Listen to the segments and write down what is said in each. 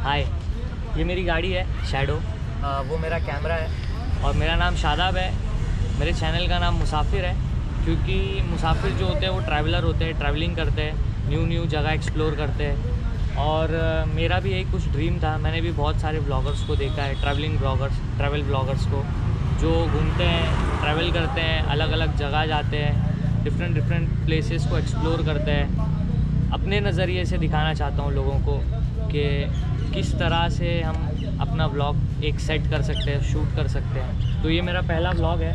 हाय ये मेरी गाड़ी है शेडो वो मेरा कैमरा है। और मेरा नाम शादाब है। मेरे चैनल का नाम मुसाफिर है क्योंकि मुसाफिर जो होते हैं वो ट्रैवलर होते हैं ट्रैवलिंग करते हैं न्यू न्यू जगह एक्सप्लोर करते हैं। और मेरा भी एक कुछ ड्रीम था। मैंने भी बहुत सारे ब्लॉगर्स को देखा है ट्रैवलिंग ब्लॉगर्स ट्रैवल ब्लॉगर्स को जो घूमते हैं ट्रैवल करते हैं अलग अलग जगह जाते हैं। डिफरेंट डिफरेंट प्लेसेस को एक्सप्लोर करते हैं। अपने नज़रिए से दिखाना चाहता हूँ लोगों को कि किस तरह से हम अपना ब्लॉग एक सेट कर सकते हैं शूट कर सकते हैं। तो ये मेरा पहला ब्लॉग है।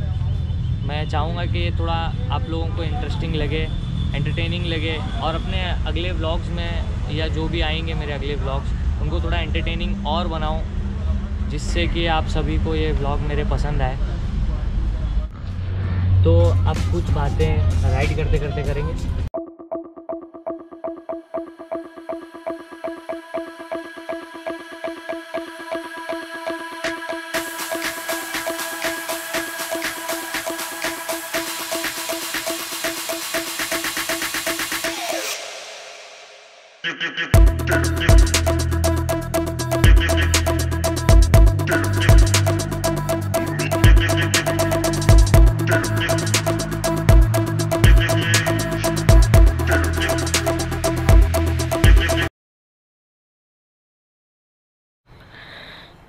मैं चाहूँगा कि ये थोड़ा आप लोगों को इंटरेस्टिंग लगे एंटरटेनिंग लगे और अपने अगले ब्लॉग्स में या जो भी आएँगे मेरे अगले ब्लॉग्स उनको थोड़ा एंटरटेनिंग और बनाऊँ, जिससे कि आप सभी को ये ब्लॉग मेरे पसंद आए। तो अब कुछ बातें राइड करते करते करेंगे।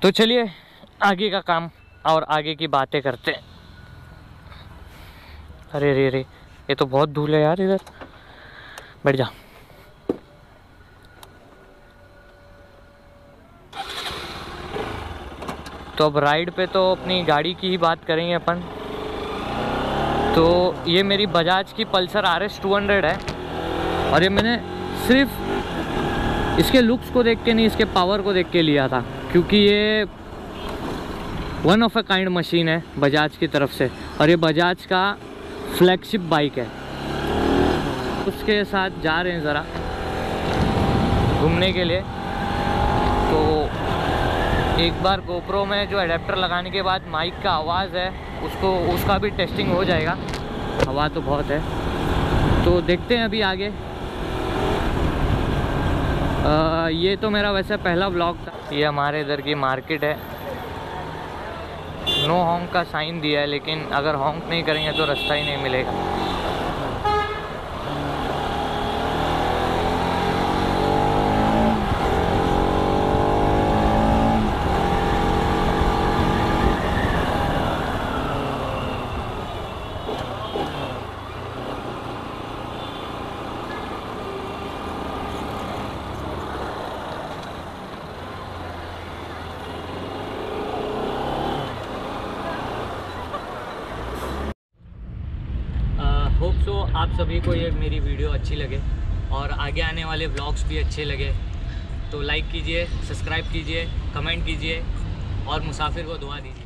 तो चलिए, आगे का काम और आगे की बातें करते अरे रे रे ये तो बहुत धूल है यार इधर। बैठ जा। तो अब राइड पे तो अपनी गाड़ी की ही बात करेंगे अपन। तो ये मेरी बजाज की Pulsar R S two hundred है। और ये मैंने सिर्फ़ इसके लुक्स को देख के नहीं, इसके पावर को देख के लिया था। क्योंकि ये one of a kind machine है बजाज की तरफ़ से। और ये बजाज का फ्लैगशिप बाइक है। उसके साथ जा रहे हैं ज़रा घूमने के लिए। तो एक बार गोप्रो में जो अडेप्टर लगाने के बाद माइक का आवाज़ है उसको उसका भी टेस्टिंग हो जाएगा। हवा तो बहुत है। तो देखते हैं अभी आगे। आ, ये तो मेरा वैसे पहला ब्लॉग था। ये हमारे इधर की मार्केट है। नो हॉन्ग का साइन दिया है, लेकिन अगर होंग नहीं करेंगे तो रास्ता ही नहीं मिलेगा। होप सो आप सभी को ये मेरी वीडियो अच्छी लगे और आगे आने वाले ब्लॉग्स भी अच्छे लगे। तो लाइक कीजिए सब्सक्राइब कीजिए कमेंट कीजिए और मुसाफिर को दुआ दीजिए।